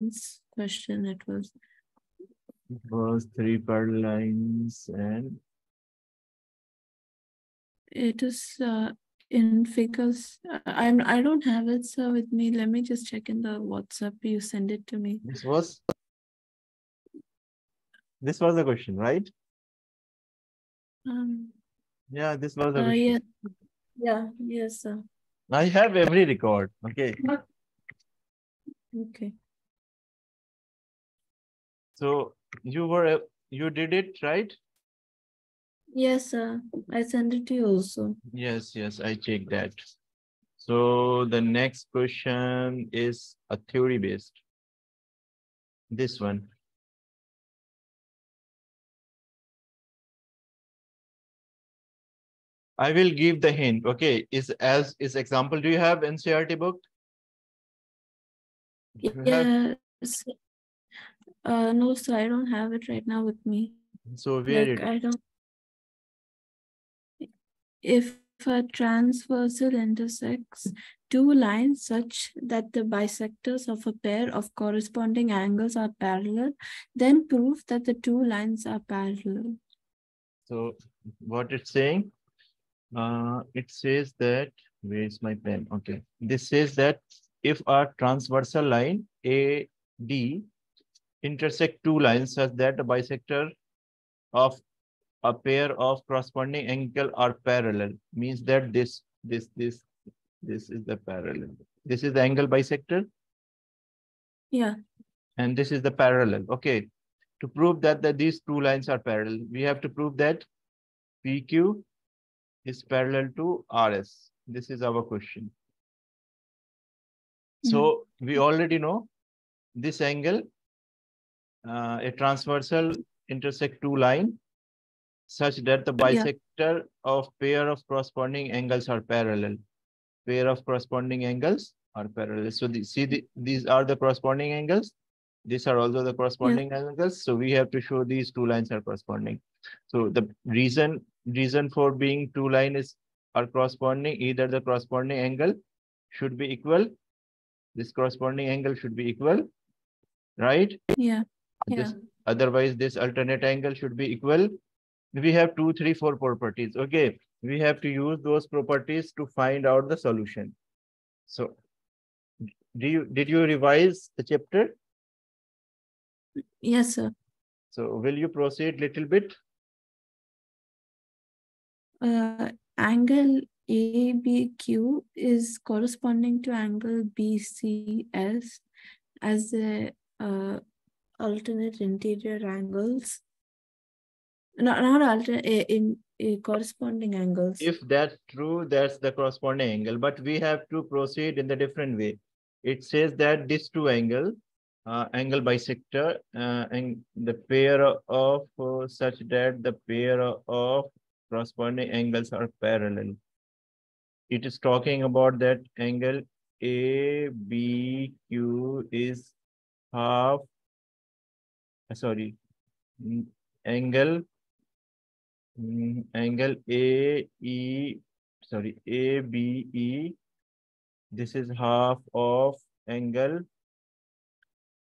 lines question it was. It was three parallel lines and It is uh, in figures. uh, I'm I don't have it sir with me. Let me just check in the WhatsApp. You send it to me. this was this was the question, right? Um, Yeah, this was the uh, question. yeah, yeah, yes, sir. I have every record. Okay. Okay. So you were you did it, right? Yes, sir. I send it to you also. Yes, yes, I checked that. So the next question is a theory based. This one. I will give the hint. Okay, is as is example. Do you have NCERT book? You have- Yes. Uh, no, sir, I don't have it right now with me. So where Like, it I don't. If a transversal intersects two lines such that the bisectors of a pair of corresponding angles are parallel, then prove that the two lines are parallel. So what it's saying? Uh, it says that, where is my pen? Okay, this says that if a transversal line AD intersect two lines such that the bisector of a pair of corresponding angle are parallel, means that this, this, this, this is the parallel. This is the angle bisector Yeah, and this is the parallel. Okay, to prove that, that these two lines are parallel, we have to prove that PQ is parallel to RS. This is our question. So mm-hmm. we already know this angle, uh, a transversal intersect two line such that the Yeah. bisector of pair of corresponding angles are parallel. Pair of corresponding angles are parallel. So the, see the, these are the corresponding angles. These are also the corresponding angles. So we have to show these two lines are corresponding. So the reason reason for being two line is are corresponding either the corresponding angle should be equal. This corresponding angle should be equal, right? yeah, This, otherwise this alternate angle should be equal. We have two, three, four properties. Okay, we have to use those properties to find out the solution. So, do you did you revise the chapter? Yes, sir. So, will you proceed little bit? Uh, angle ABQ is corresponding to angle BCS as the uh, alternate interior angles. Not not alternate in, in corresponding angles. If that's true, that's the corresponding angle. But we have to proceed in the different way. It says that these two angle, uh, angle bisector, uh, and the pair of uh, such that the pair of corresponding angles are parallel. It is talking about that angle ABQ is half, sorry, mm, angle Mm, angle AE, sorry, ABE. This is half of angle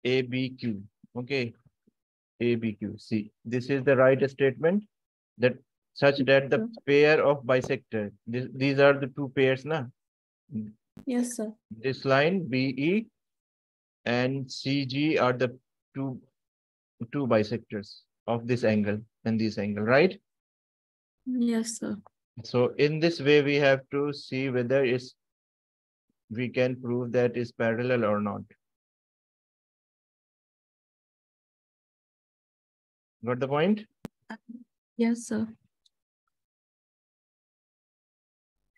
ABQ. Okay, ABQ. See, this is the right statement that such that the pair of bisector. This, these are the two pairs, na? Yes, sir. This line BE and CG are the two two bisectors of this angle and this angle, right? Yes, sir. So in this way, we have to see whether it's we can prove that is parallel or not. Got the point? Yes, sir.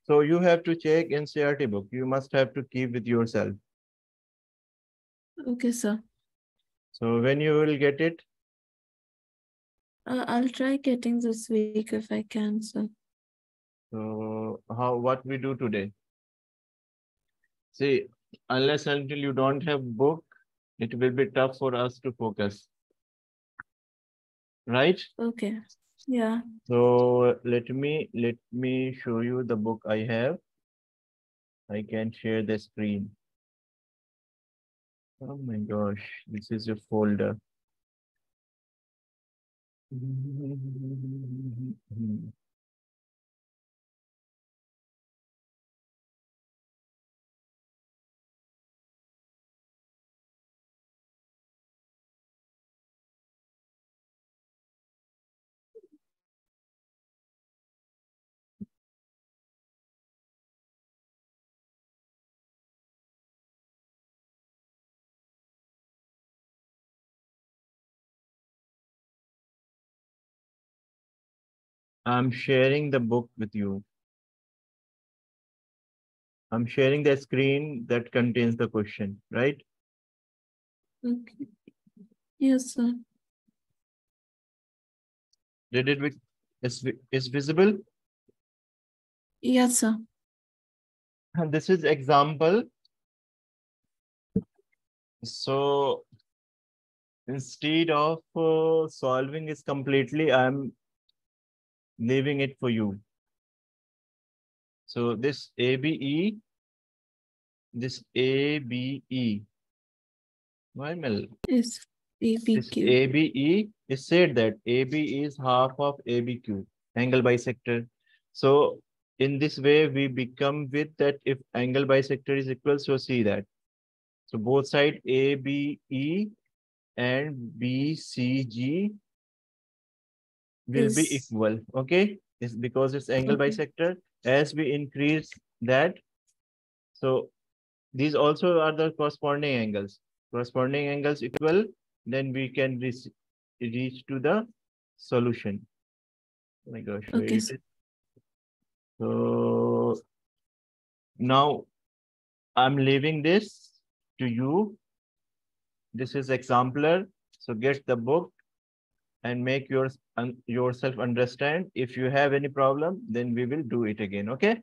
So you have to check NCERT book. You must have to keep with yourself. Okay, sir. So when you will get it, Uh, I'll try getting this week if I can, sir. so how what we do today? See, unless until you don't have book, it will be tough for us to focus. Right? Okay. Yeah. So let me let me show you the book I have. I can share the screen. Oh my gosh, this is your folder. I'm sharing the book with you. I'm sharing the screen that contains the question, right? Okay. Yes, sir. Did it, is, is visible? Yes, sir. And this is example. So instead of uh, solving is completely, I'm leaving it for you. So this ABE, this ABE. Why Mel? Is This ABQ. ABE is said that AB is half of ABQ, angle bisector. So in this way, we become with that if angle bisector is equal, so see that. So both side ABE and BCG will be equal, okay? It's because it's angle Okay. bisector. As we increase that, so these also are the corresponding angles. Corresponding angles equal, then we can reach, reach to the solution. Oh my gosh, Okay? So now I'm leaving this to you. This is exemplar. So get the book and make your, un- yourself understand. If you have any problem, then we will do it again. Okay.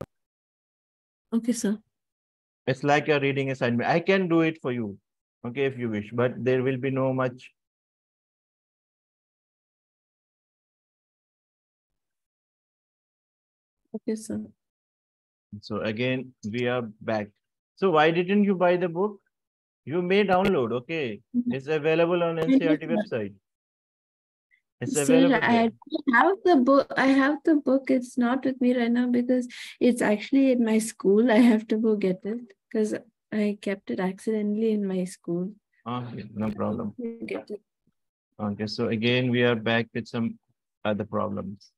Okay, sir. It's like a reading assignment. I can do it for you. Okay, if you wish, but there will be no much. Okay, sir. So again, we are back. So why didn't you buy the book? You may download, okay? Mhm. It's available on NCERT website. It's I have the book. I have the book. It's not with me right now because it's actually at my school. I have to go get it because I kept it accidentally in my school. Okay, no problem. Get it. Okay, so again, we are back with some other problems.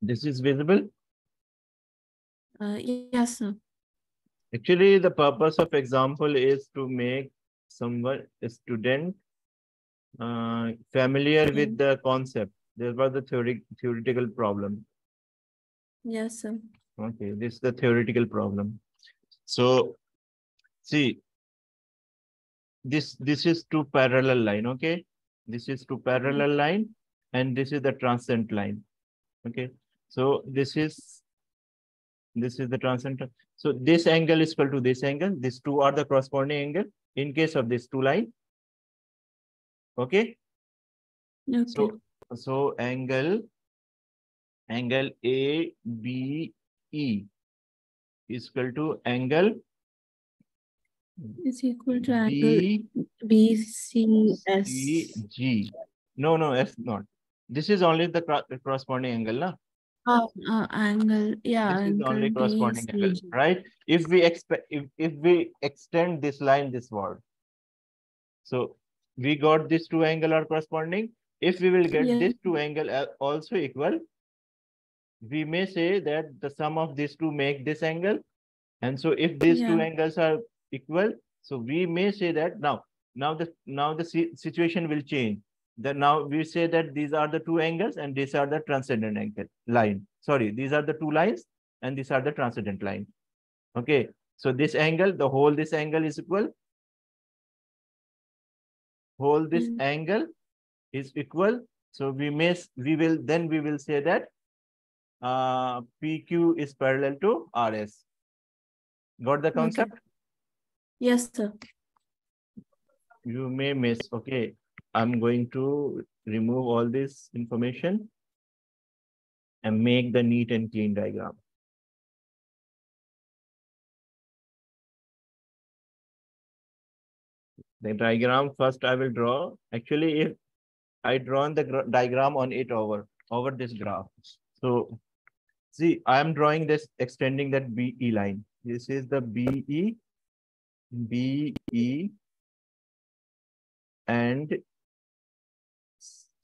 This is visible. Uh, yes, sir. Actually, the purpose of example is to make someone, a student, uh, familiar with the concept. There was the theory, theoretical problem. Yes, sir. Okay, this is the theoretical problem. So, see, this this is two parallel line. Okay, this is two parallel line, and this is the transcendent line. Okay, so this is this is the transcendent. So this angle is equal to this angle. These two are the corresponding angle in case of this two line. Okay, Okay. so so angle angle A B E is equal to angle is equal to angle B BCS. C G. No, no, F not. This is only the corresponding angle, na? Oh, uh, angle. Yeah, This is only corresponding angle, right? If we expect, if, if we extend this line this word. So we got these two angle are corresponding. If we will get Yeah. this two angle also equal, we may say that the sum of these two make this angle. And so if these two angles are equal, so we may say that now, now the, now the situation will change. Then now we say that these are the two angles and these are the transcendent angle line. Sorry, these are the two lines and these are the transcendent line. Okay, so this angle, the whole this angle is equal. Whole this Mm. angle is equal. So we may, we will, then we will say that uh, PQ is parallel to RS. Got the concept? Yes, sir. You may miss, okay, I'm going to remove all this information and make the neat and clean diagram. The diagram first I will draw. Actually, if I drawn the diagram on it over, over this graph. So see, I am drawing this extending that BE line. This is the BE, BE, and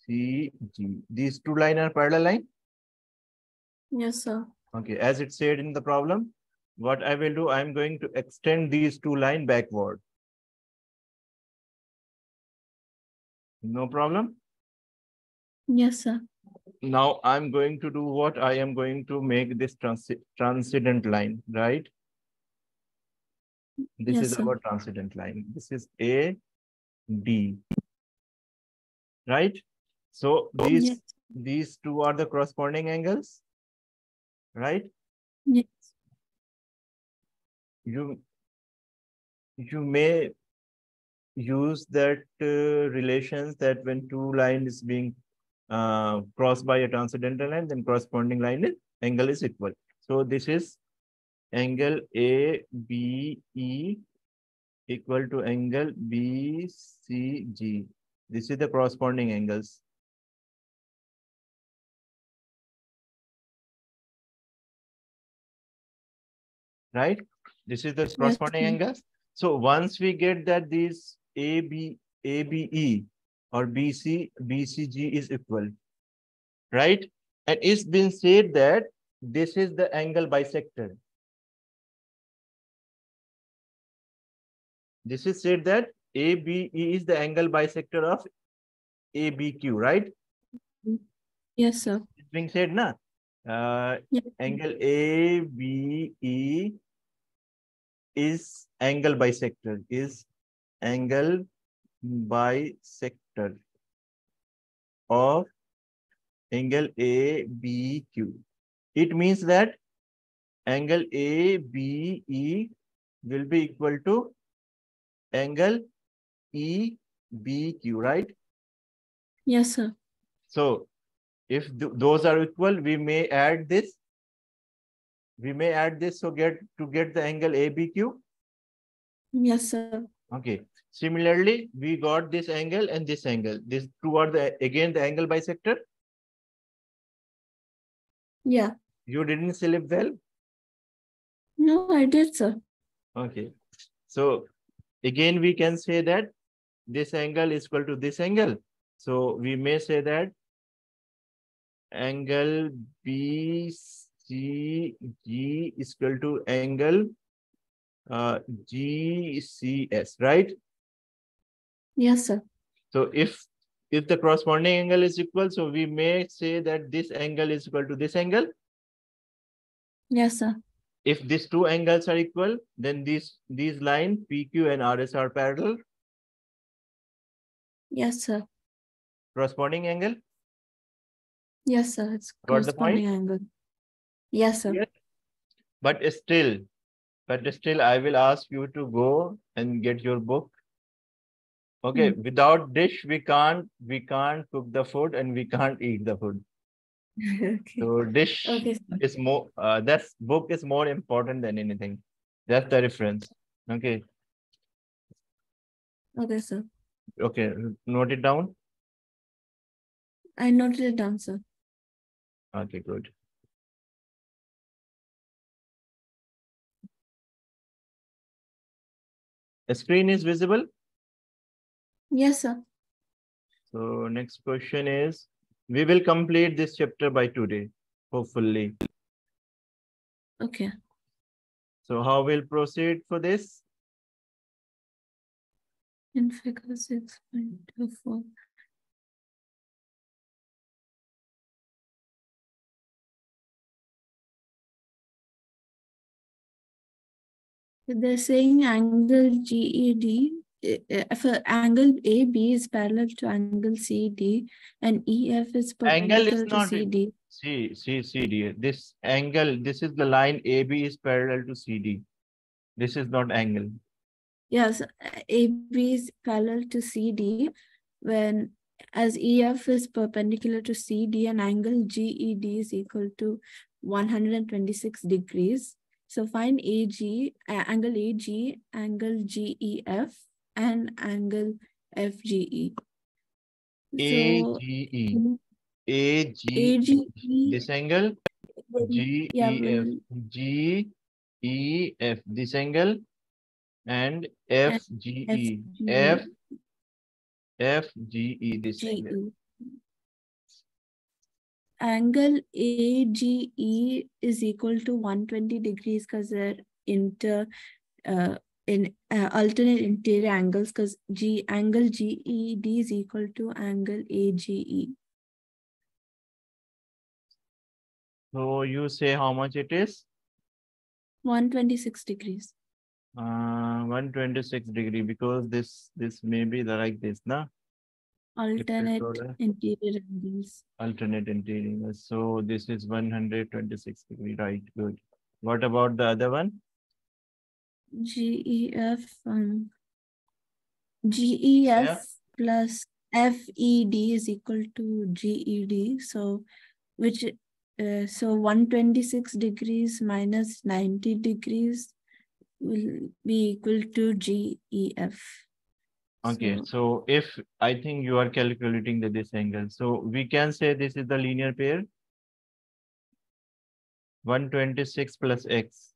CG. These two line are parallel line? Yes, sir. Okay, as it said in the problem, what I will do, I'm going to extend these two line backward. No problem? Yes, sir. Now I'm going to do what? I am going to make this trans transcendent line, right? This Yes, is sir. our transcendent line. This is A, D. Right? So these Yes. these two are the corresponding angles, right? Yes. You you may use that uh, relations that when two line is being uh, crossed by a transcendental line, then corresponding line is angle is equal. So this is angle ABE equal to angle BCG. This is the corresponding angles. Right? This is the corresponding angle. So once we get that these AB, ABE or BC, BCG is equal, right? And it's been said that this is the angle bisector. This is said that ABE is the angle bisector of ABQ, right? Yes, sir. It's being said, na? Uh, angle ABE is angle bisector, is angle bisector of angle ABQ. It means that angle ABE will be equal to angle EBQ, right? Yes, sir. So if th- those are equal, we may add this. We may add this so get to get the angle ABQ. Yes, sir. Okay. Similarly, we got this angle and this angle. These two are the again the angle bisector. Yeah. You didn't sleep well. No, I did, sir. Okay. So again, we can say that this angle is equal to this angle. So we may say that angle BCG is equal to angle uh, GCS, right? Yes, sir. So if if the corresponding angle is equal, so we may say that this angle is equal to this angle. Yes, sir. If these two angles are equal, then these these line PQ and RS are parallel. Yes, sir. Corresponding angle. Yes, sir. It's Got corresponding angle. Yes, sir. Yes. But still, but still, I will ask you to go and get your book. Okay, without dish, we can't we can't cook the food and we can't eat the food. okay. So dish Okay, is more uh, that book is more important than anything. That's the reference. Okay, Okay, sir. okay, note it down. I noted it down, sir. Okay, good. The screen is visible? Yes, sir. So next question is, we will complete this chapter by today, hopefully. Okay. So how will proceed for this? In figure 6.24. They're saying angle GED, if eh, eh, a angle AB is parallel to angle CD and EF is Angle is perpendicular to not- CD. See, see, CD. This angle, this is the line AB is parallel to CD. This is not angle. Yes, AB is parallel to CD when as EF is perpendicular to CD and angle GED is equal to 126 degrees. So find AG, uh, angle AG, angle GEF, and angle FGE. So AGE. AGE. AGE, This angle GEF. GEF. This angle and FGE. FGE. F FGE. This. GE. Angle AGE is equal to 120 degrees because they're inter uh, in uh, alternate interior angles because G angle GED is equal to angle AGE. So you say how much it is? 126 degrees. Uh, 126 degree because this this may be the like this, na? Alternate interior angles. alternate interior. So this is 126 degree, right? Good. What about the other one? GEF um, GEF plus FED is equal to GED. So which uh, so 126 degrees minus 90 degrees will be equal to GEF. Okay, So- so if I think you are calculating the this angle, so we can say this is the linear pair. 126 plus x.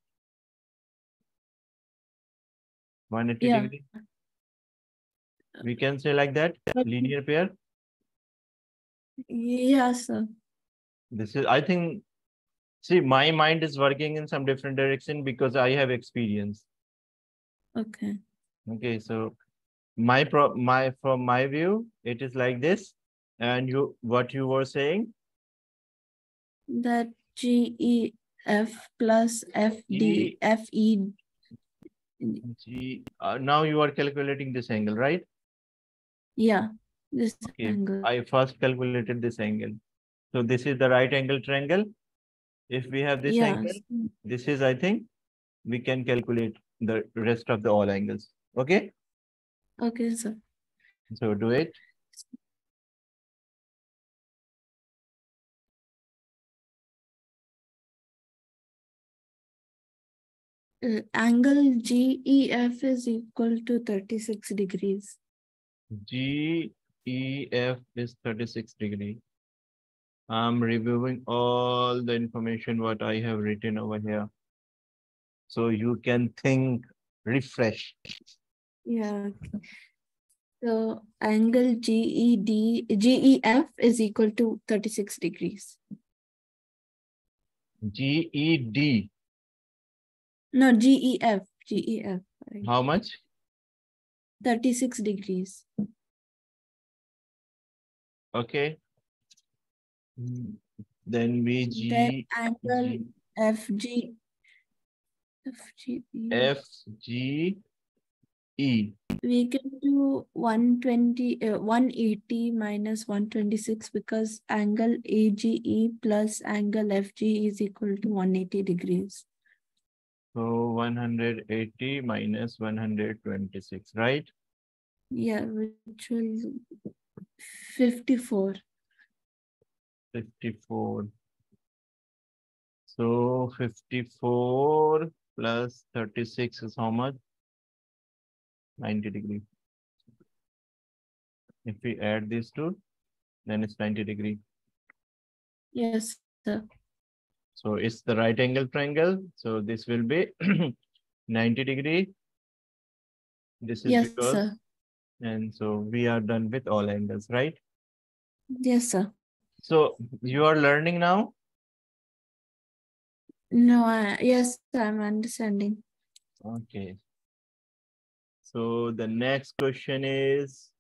180 Yeah. degree. We can say like that, linear pair. Yes, sir. This is, I think, see, my mind is working in some different direction because I have experience. Okay. Okay, so my pro my from my view, it is like this. And you what you were saying? That GEF plus FD, FE. G uh, now you are calculating this angle, right? Yeah, this Okay, angle. I first calculated this angle. So this is the right angle triangle. If we have this Yeah, angle, this is, I think, we can calculate the rest of the all angles. Okay, Okay, sir. so do it. Uh, angle GEF is equal to 36 degrees. G E F is 36 degree. I'm reviewing all the information what I have written over here. So you can think, refresh. Yeah. So angle GED, GEF is equal to 36 degrees. G E D, No, GEF, GEF, right. how much? 36 degrees. Okay. Then we G Then angle G- FG. FGE. E. We can do 120, uh, 180 minus 126 because angle AGE plus angle FG is equal to 180 degrees. So 180 minus 126, right? Yeah, which will 54. 54. So 54 plus 36 is how much? 90 degree. If we add these two, then it's 90 degree. Yes, sir. So it's the right angle triangle. So this will be 90 degree. This is Yes, because, sir. and so we are done with all angles, right? Yes, sir. So you are learning now? No, I, yes, I'm understanding. Okay. So the next question is.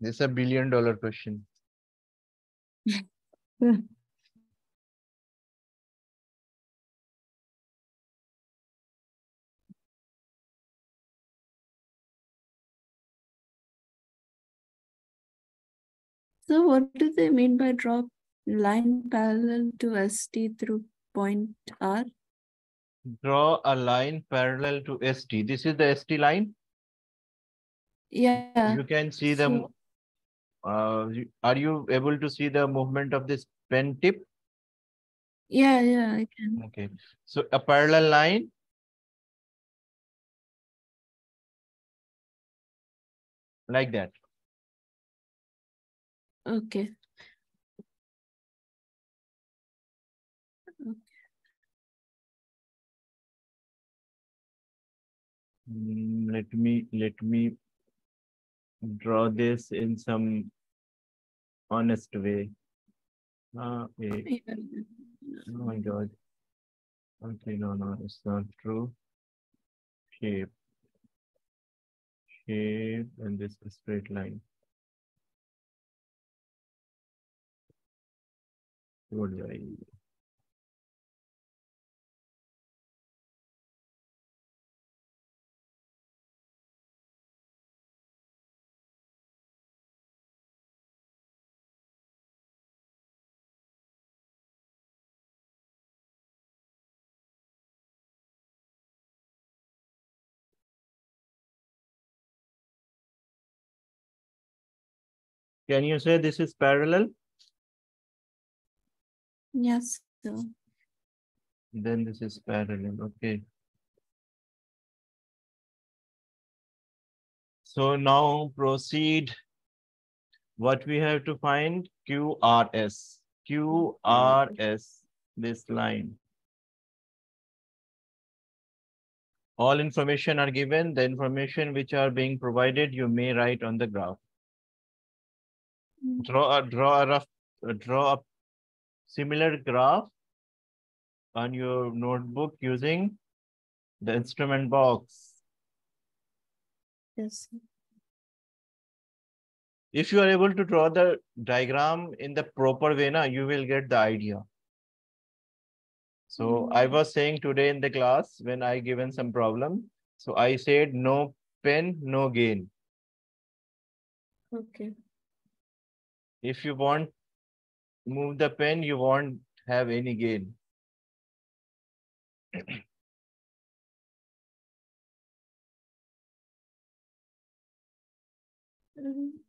This is a billion dollar question. So what do they mean by drop line parallel to ST through point R. Draw a line parallel to ST. This is the ST line. Yeah. You can see the. so- Uh, are you able to see the movement of this pen tip? Yeah, yeah, I can. Okay. So a parallel line. Like that. Okay. Mm, let me let me draw this in some honest way. Ah, okay. Oh my god. Okay, no, no, it's not true. Shape. Shape and this is straight line. Can you say this is parallel? Yes, so Then this is parallel, okay. So now proceed. What we have to find QRS. QRS, this line. All information are given. The information which are being provided, you may write on the graph. Mm. Draw a draw a rough draw a similar graph on your notebook using the instrument box. yes. If you are able to draw the diagram in the proper way, na, you will get the idea. So I Mm. was saying today in the class when I given some problem. So I said no pen, no gain. Okay. If you want move the pen, you won't have any gain. Mhm.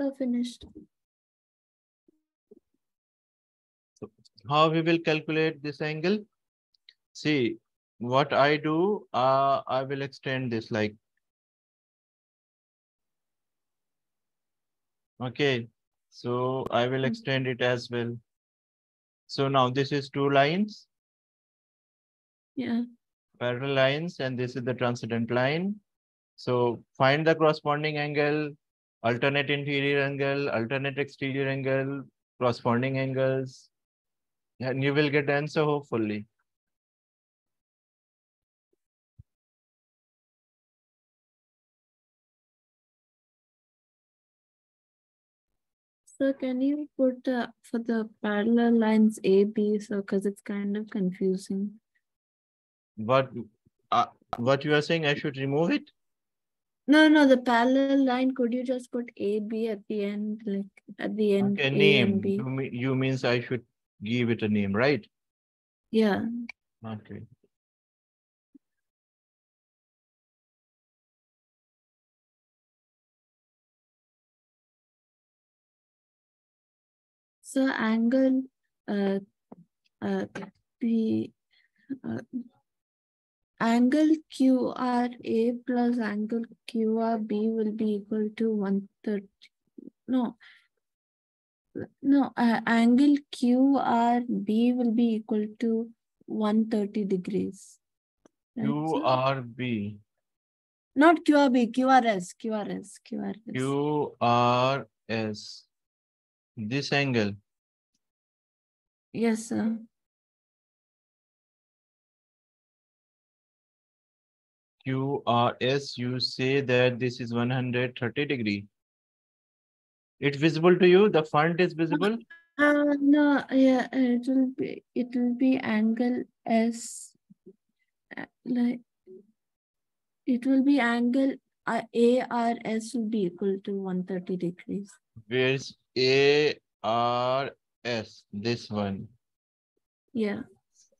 So finished. How we will calculate this angle? See, what I do, uh, I will extend this like. Okay, so I will Mm. extend it as well. So now this is two lines, Yeah. parallel lines, and this is the transcendent line. So find the corresponding angle, alternate interior angle, alternate exterior angle, corresponding angles. And you will get the answer hopefully. So can you put uh, for the parallel lines A, B, so because it's kind of confusing. What, uh, what you are saying, I should remove it? No, no, the parallel line, could you just put A, B at the end, like at the end, Okay, A name. You, mean, you means I should give it a name, right? Yeah, Okay. so angle, uh, uh, the, uh, angle QRA plus angle QRB will be equal to one thirty, no. No, uh, angle QRB will be equal to one thirty degrees. right. QRB, Not QRB, QRS, QRS, QRS. QRS. This angle, Yes, sir. QRS, you say that this is one hundred thirty degree. It's visible to you? The font is visible? Uh, no, yeah, it will be, it will be angle S. uh, Like, it will be angle uh, ARS will be equal to one thirty degrees. Where's ARS? This one, Yeah,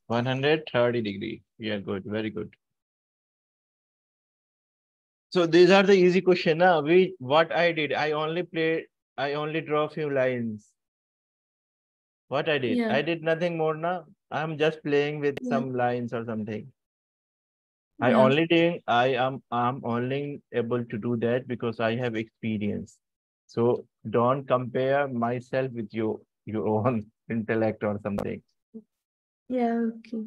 one hundred thirty degree. Yeah, good, very good. So these are the easy question. Now, we what I did, I only played, I only draw a few lines. What I did, Yeah. I did nothing more now. I'm just playing with Yeah. some lines or something. I only doing, I am, I'm only able to do that because I have experience. So don't compare myself with your, your own intellect or something. yeah, okay.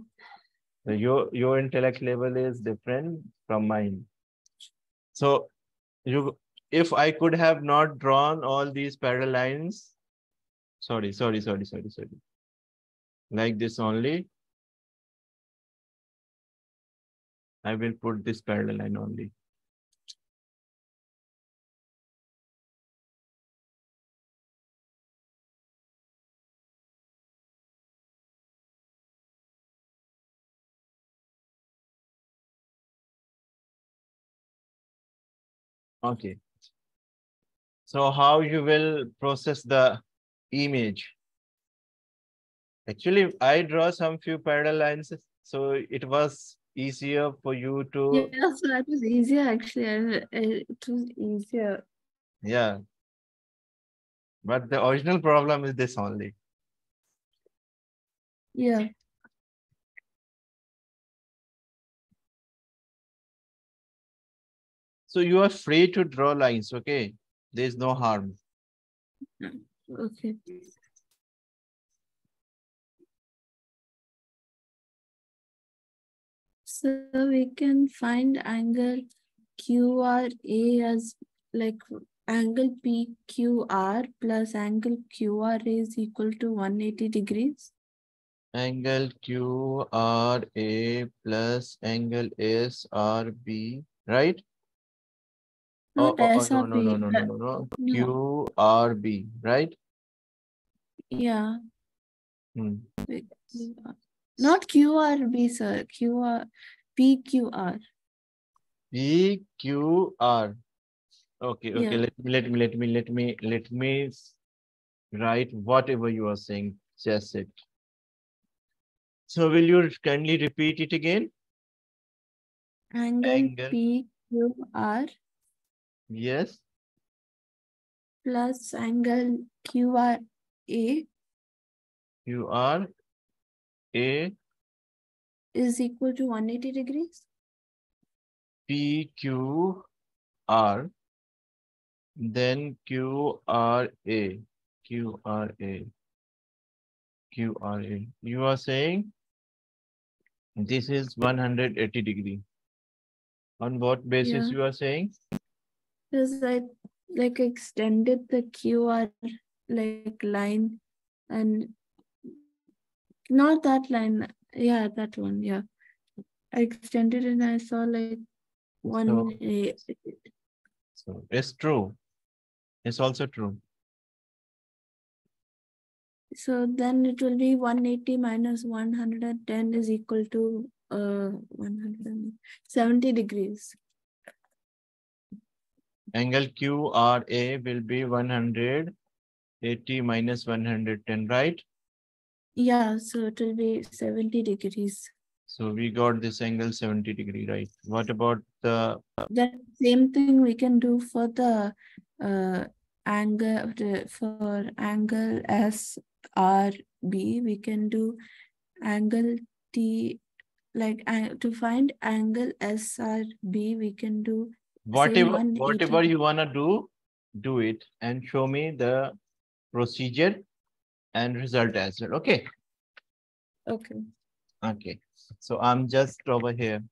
So your, your intellect level is different from mine. So you, if I could have not drawn all these parallel lines, sorry, sorry, sorry, sorry, sorry. Like this only. I will put this parallel line only. Okay. So how you will process the image? Actually, I draw some few parallel lines, so it was easier for you to, Yeah, so that was easier actually. It was easier. yeah. But the original problem is this only. Yeah, So you are free to draw lines, okay? There's no harm. okay. So we can find angle QRA as like angle PQR plus angle QRA is equal to 180 degrees. Angle QRA plus angle SRB, right? Oh, oh, oh, no, no, no, no, no, no, no. no. QRB, right? Yeah. Hmm. Not QRB, sir. QR, PQR. PQR. Okay, okay, Yeah. let me, let me, let me, let me, let me write whatever you are saying, just it. So will you kindly repeat it again? Angle Angle. PQR Yes, plus angle QRA QR, A, is equal to 180 degrees. PQR, then QRA, QRA, QRA. You are saying this is 180 degree. On what basis Yeah. you are saying? Because I like extended the QR like line and not that line. Yeah, that one. Yeah. I extended and I saw like one. So- So it's true. It's also true. So then it will be 180 minus 110 is equal to uh 170 degrees. Angle QRA will be 180 minus 110, right? Yeah, so it will be 70 degrees. So we got this angle 70 degree, right? What about the That same thing we can do for the uh angle for angle SRB. We can do angle T like uh, to find angle SRB, we can do whatever 180. whatever you wanna do, do it and show me the procedure and result as well. Okay. okay. Okay. So I'm just over here.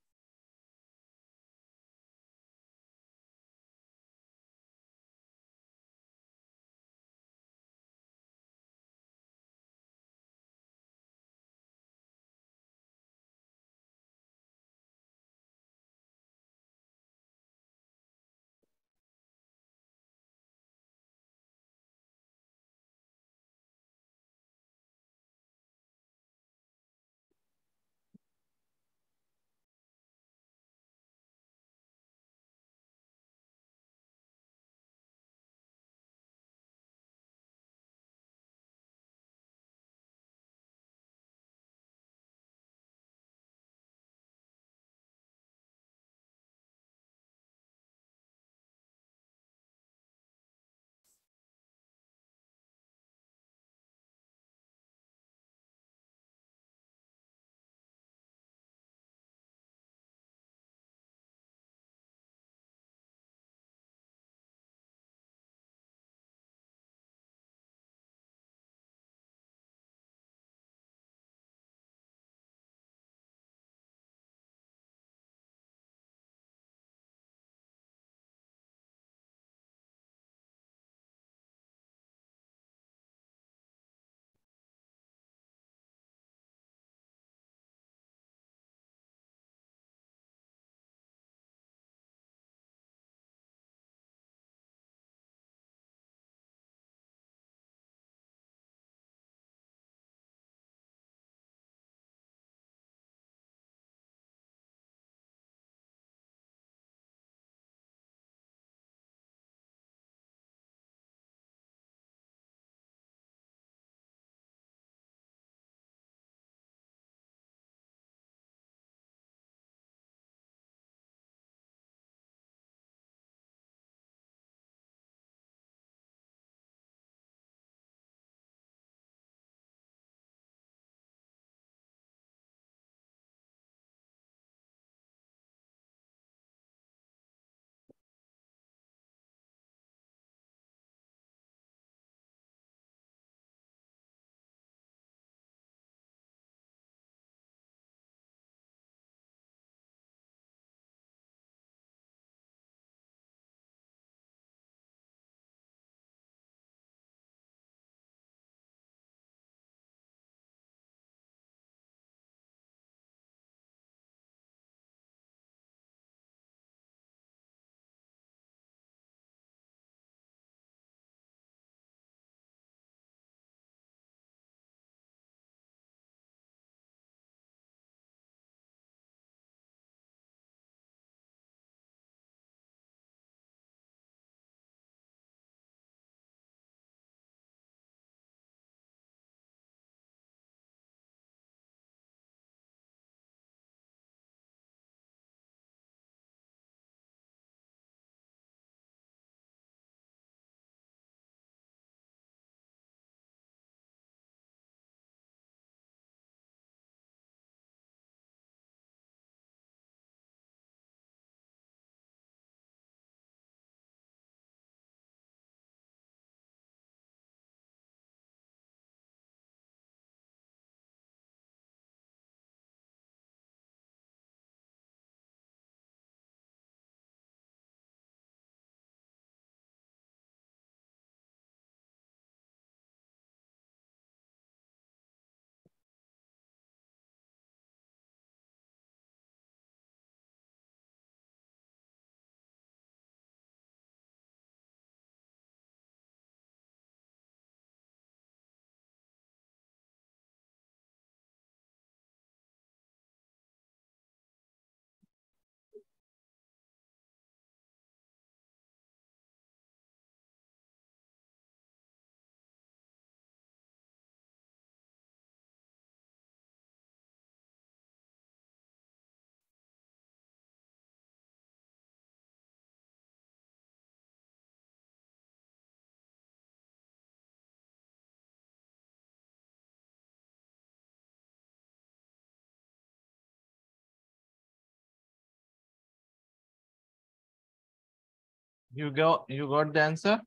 You got you got the answer?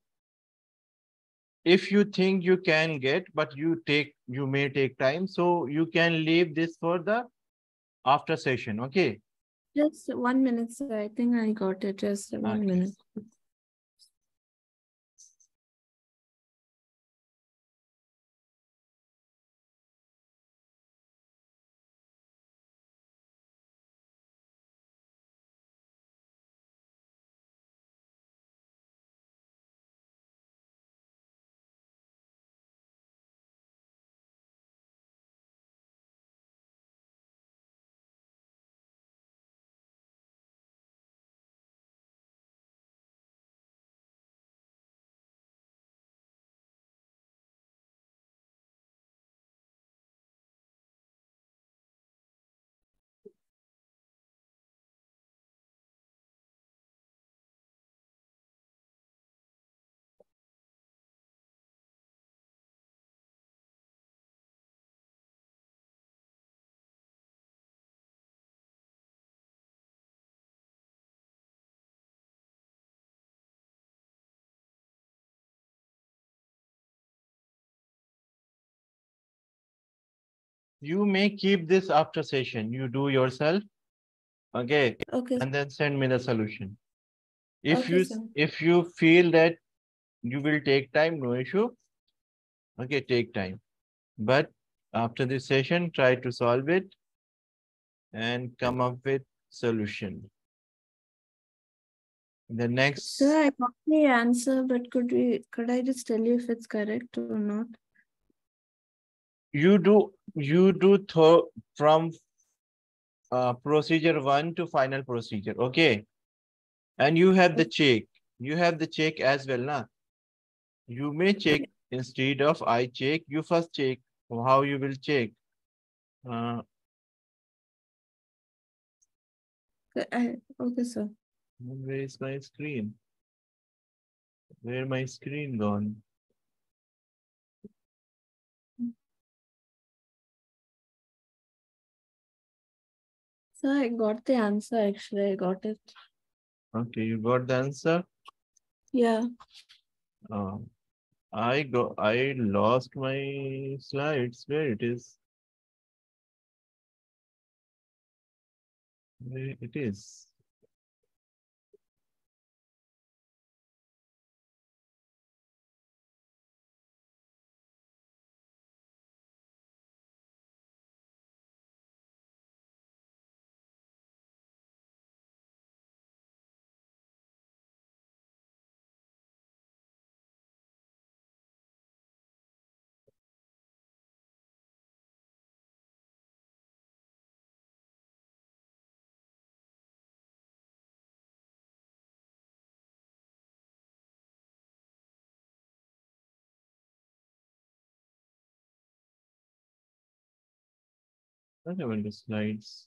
If you think you can get, but you take you may take time, so you can leave this for the after session. Okay. Just one minute, sir. I think I got it. Just one Okay. minute. You may keep this after session. You do yourself. Okay. Okay. and then send me the solution. If Okay, you sir. if you feel that you will take time, no issue. Okay, take time. But after this session, try to solve it and come up with solution. The next, Sir, I got the answer, but could we could I just tell you if it's correct or not? You do you do th- from uh, procedure one to final procedure. Okay, and you have the check. You have the check as well, na? You may check instead of I check. You first check how you will check. Uh, Uh, I, okay, sir. where is my screen? Where my screen gone? Sir, I got the answer actually. I got it. Okay, you got the answer. Yeah. Uh, I go. I lost my slides. Where it is? Where it is? What about the slides?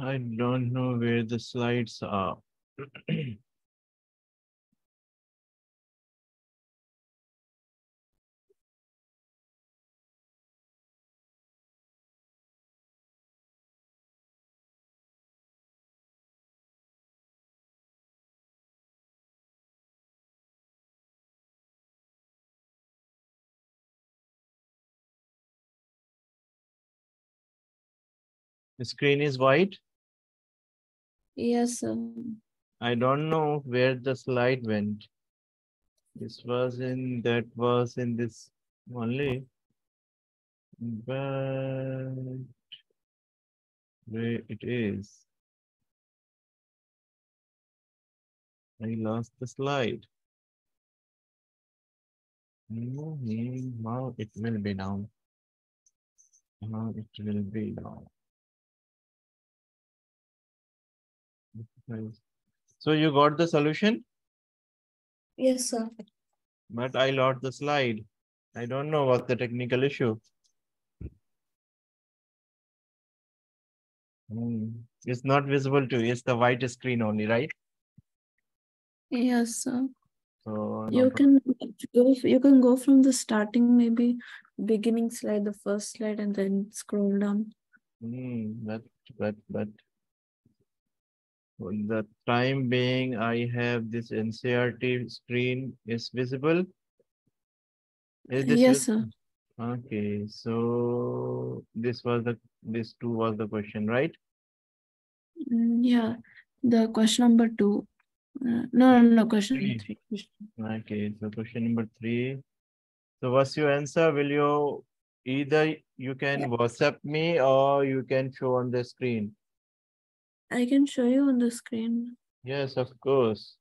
I don't know where the slides are. screen is white. Yes, sir. I don't know where the slide went. This was in, that was in this only. But where it is. I lost the slide. Mhm, Now it will be now. Now it will be now. Nice. So you got the solution, Yes, sir. but I lost the slide. I don't know what's the technical issue. Hmm, It's not visible to you. It's the white screen only, right? Yes, sir. So You can go, you can go from the starting, maybe beginning slide, the first slide, and then scroll down. Hmm, but but but For the time being, I have this NCERT screen is visible. Is this Yes, visible? sir. Okay, so this was the this two was the question, right? Mm, Yeah, the question number two. Uh, no, no, no, question Three. number three. Question- Okay, so question number three. So what's your answer? Will you either you can WhatsApp me or you can show on the screen? I can show you on the screen. Yes, of course.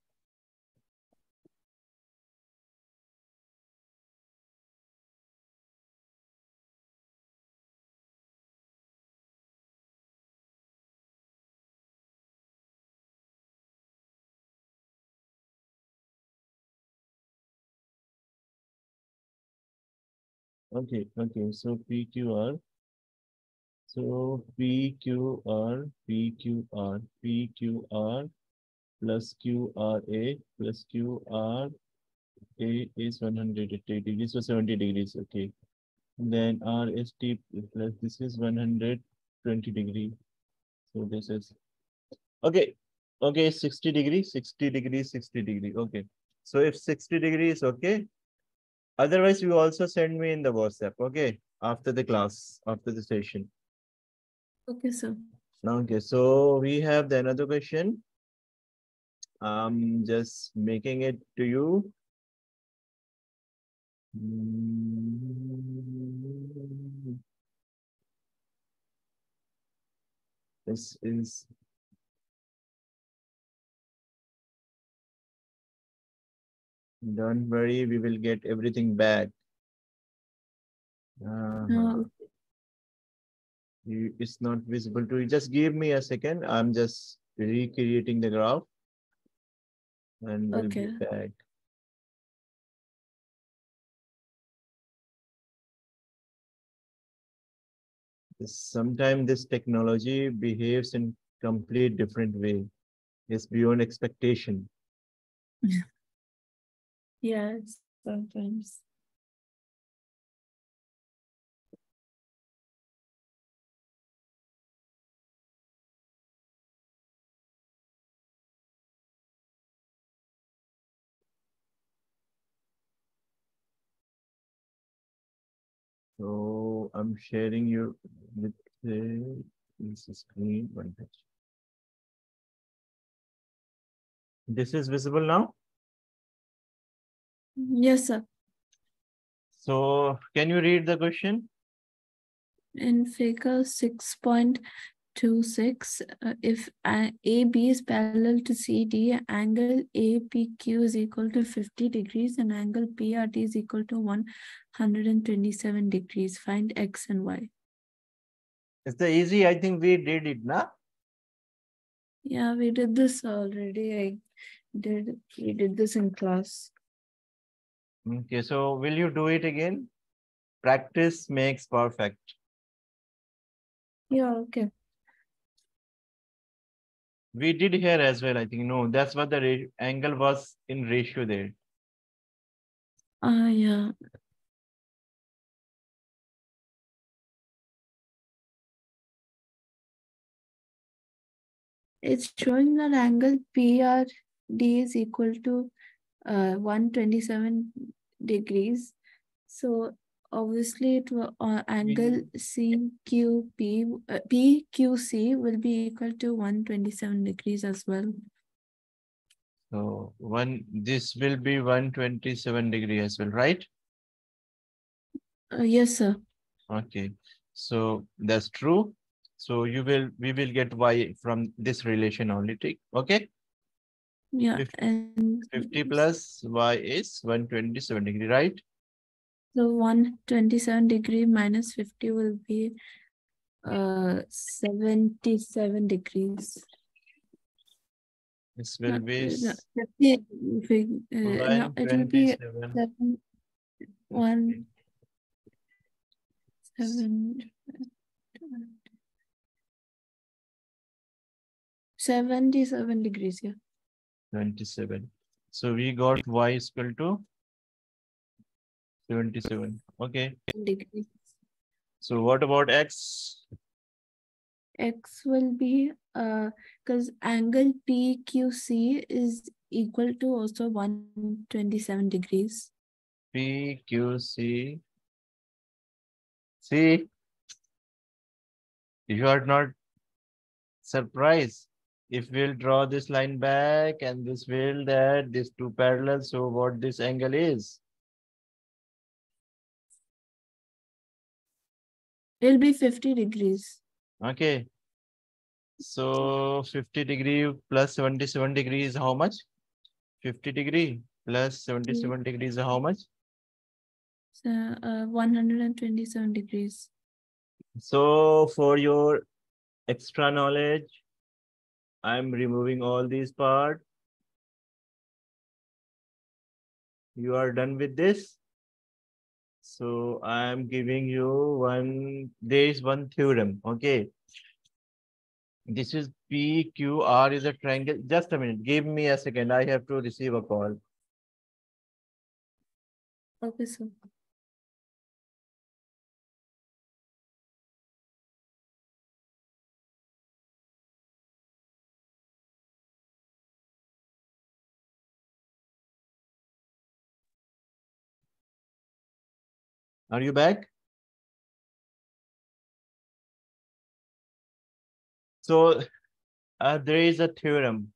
Okay, okay, so PQR. So PQR, PQR, PQR plus QRA plus QRA is 180 degrees, so 70 degrees, okay. Then RST plus this is 120 degree. So this is, okay, okay, 60 degree, 60 degree, 60 degree, okay. So if 60 degrees, okay. Otherwise, you also send me in the WhatsApp, okay, after the class, after the session. Okay, sir. Okay, so we have the another question. I'm just making it to you. This is don't worry, we will get everything back. Uh-huh. No, You, it's not visible to you. Just give me a second. I'm just recreating the graph. And we'll be back. Sometimes this technology behaves in complete different way. It's beyond expectation. yes, sometimes. So I'm sharing you with the this screen. One touch. This is visible now. Yes, sir. So can you read the question? In figure six point two six, uh, if a- AB is parallel to CD, angle APQ is equal to fifty degrees and angle PRT is equal to one hundred and twenty-seven degrees. Find X and Y. It's the easy. I think we did it now. Yeah, we did this already. I did, we did this in class. Okay, so will you do it again? Practice makes perfect. Yeah, okay. We did here as well, I think. No, that's what the angle was in ratio there. Ah, yeah. It's showing that angle PRD is equal to uh, 127 degrees. So obviously it will, uh, angle CQP, uh, PQC will be equal to 127 degrees as well. So one, this will be 127 degree as well, right? Uh, yes, sir. Okay, so that's true. So you will, we will get y from this relation only, take, okay? Yeah, Fif- and 50 plus y is 127 degree, right? So one twenty-seven degree minus fifty will be uh seventy-seven degrees. This will be no, 50, if we- uh, no, it will be 127. seven, one, seven. Seventy-seven degrees, yeah. 27. So we got y is equal to 77. Okay. Degrees. So what about x? X will be uh, because angle PQC is equal to also 127 degrees. PQC. See, you are not surprised. If we'll draw this line back and this will that, these two parallel, so what this angle is? It'll be 50 degrees. Okay. So 50 degree plus 77 degrees, how much? 50 degree plus 77 degrees, how much? So uh, 127 degrees. So for your extra knowledge, I'm removing all these parts. You are done with this. So I'm giving you one, there is one theorem, okay? This is PQR is a triangle. Just a minute, give me a second. I have to receive a call. Okay, sir. Are you back? So uh, there is a theorem.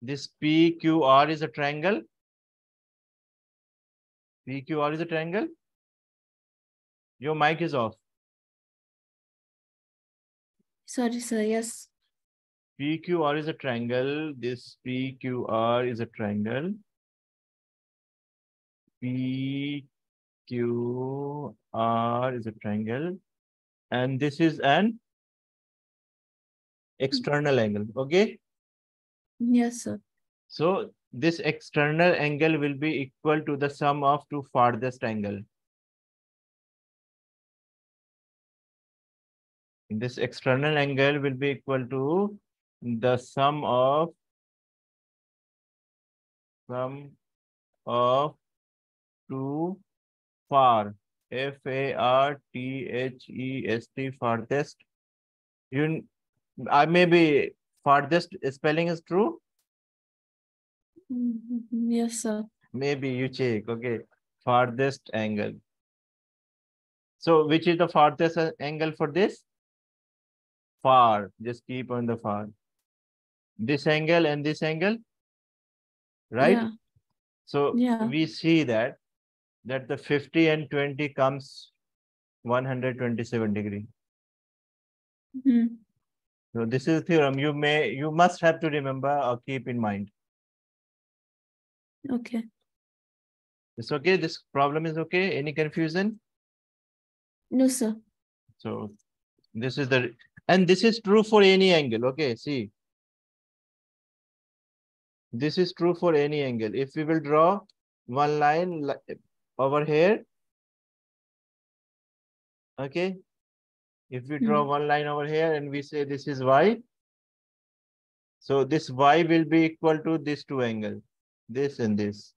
This PQR is a triangle. PQR is a triangle. Your mic is off. Sorry, sir. Yes. PQR is a triangle. This PQR is a triangle. PQR is a triangle. And this is an external angle. Okay. Yes, sir. So this external angle will be equal to the sum of two farthest angle. This external angle will be equal to the sum of sum of two far F A R T H E S T farthest. You I may be farthest spelling is true. Mhm. Yes, sir. Maybe you check. Okay. Farthest angle. So which is the farthest angle for this? Far. Just keep on the far. This angle and this angle. Right? Yeah. So Yeah. we see that that the 50 and 20 comes 127 degree. Mhm. So this is theorem. You may you must have to remember or keep in mind. Okay. It's okay. This problem is okay. Any confusion? No, sir. So this is the, and this is true for any angle. Okay, see. This is true for any angle. If we will draw one line li- over here. Okay. If we draw Hmm. one line over here and we say this is y. So this y will be equal to this two angles, this and this.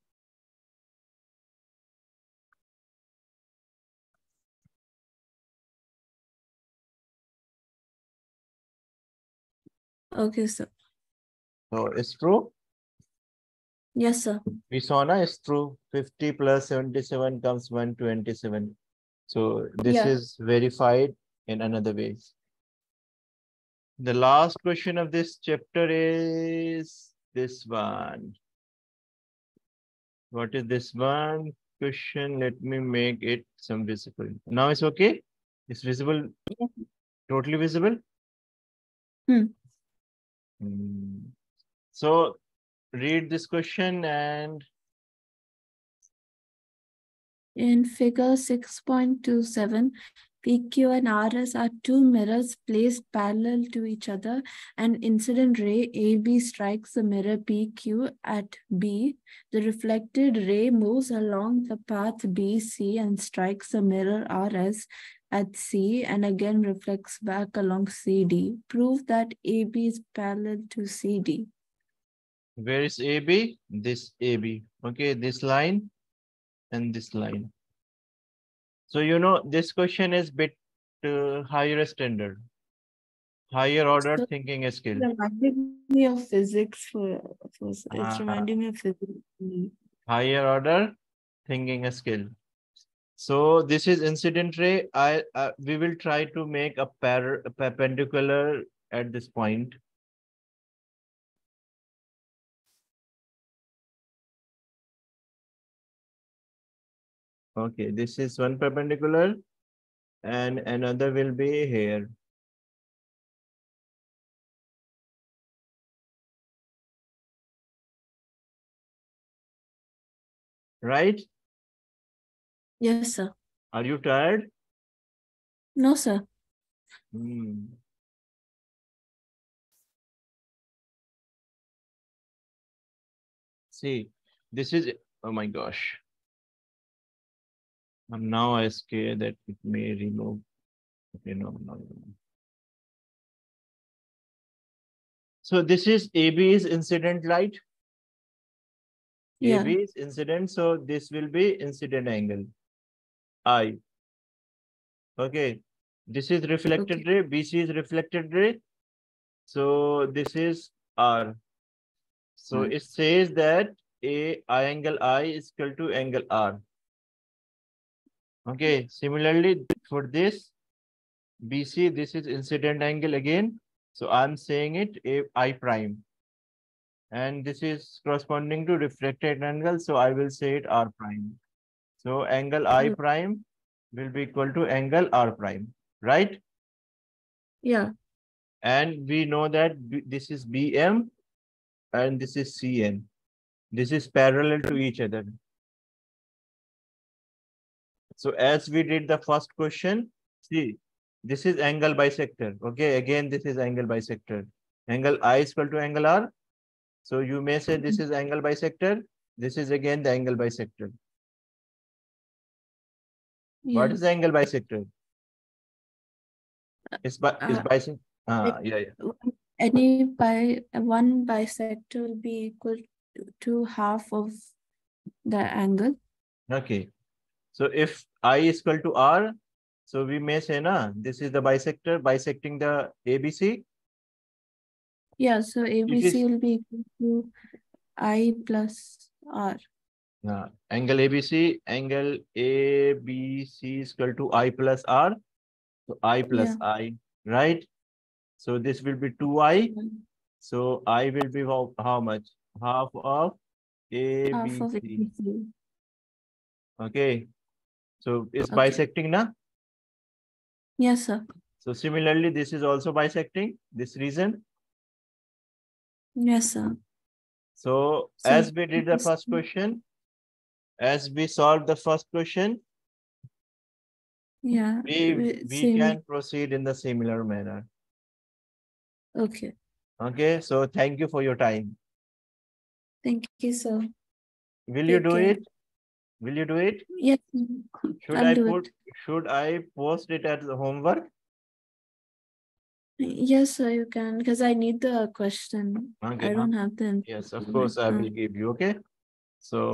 Okay, sir. So it's true. Yes, sir. We saw now it's true. 50 plus 77 comes 127. So this Yeah. is verified in another ways. The last question of this chapter is this one. What is this one? Question, let me make it some visible. Now it's okay? It's visible? Totally visible? Hmm. Hmm. So read this question and In figure six point two seven, PQ and RS are two mirrors placed parallel to each other. An incident ray AB strikes the mirror PQ at B. The reflected ray moves along the path BC and strikes the mirror RS at C and again reflects back along CD. Prove that AB is parallel to CD. Where is AB? This AB. Okay, this line and this line. So you know this question is bit uh, higher standard. higher order So- thinking skill. reminding me of physics for, for it's Ah. reminding me of physics. Higher order thinking skill. So this is incident ray. I uh, we will try to make a par a perpendicular at this point. Okay, this is one perpendicular and another will be here. Right? Yes, sir. Are you tired? No, sir. Hmm. See, this is, oh my gosh. I'm now I scared that it may remove. Okay, no, no, no. So this is AB is incident light. Yeah. AB is incident, so this will be incident angle. I. Okay, this is reflected ray, BC is reflected ray. So this is R. So Mm. it says that A I angle I is equal to angle R. Okay, similarly for this BC, this is incident angle again. So I'm saying it A I prime. And this is corresponding to refracted angle, so I will say it R prime. So angle I Mm. prime will be equal to angle R prime, right? Yeah. And we know that B- this is BM and this is CN. This is parallel to each other. So as we did the first question, see, this is angle bisector. Okay, again, this is angle bisector. Angle I is equal to angle R. So you may say this is angle bisector. This is again the angle bisector. Yeah. What is the angle bisector? It's bi is Uh, bisect. Ah, yeah, yeah. Any by one bisector will be equal to half of the angle. Okay. So if I is equal to R, so we may say, na, this is the bisector bisecting the ABC. Yeah, so is- ABC will be equal to I plus R. Yeah, angle ABC, angle ABC is equal to I plus R. So I plus I, right? So this will be 2I. So I will be how, how much? Half of Half of ABC. ABC. Okay. So it's Okay. bisecting, na? Yes, sir. So similarly, this is also bisecting this region. Yes, sir. So So as we did the first question, as we solved the first question, Yeah. we, we- we can proceed in the similar manner. Okay. Okay, so thank you for your time. Thank you, sir. Will you do care. it? Will you do it? Yes. Should I'll I put, should I post it as the homework? Yes, sir, you can, because I need the question. Okay, I don't have the. Yes, of course, I will give you, okay? So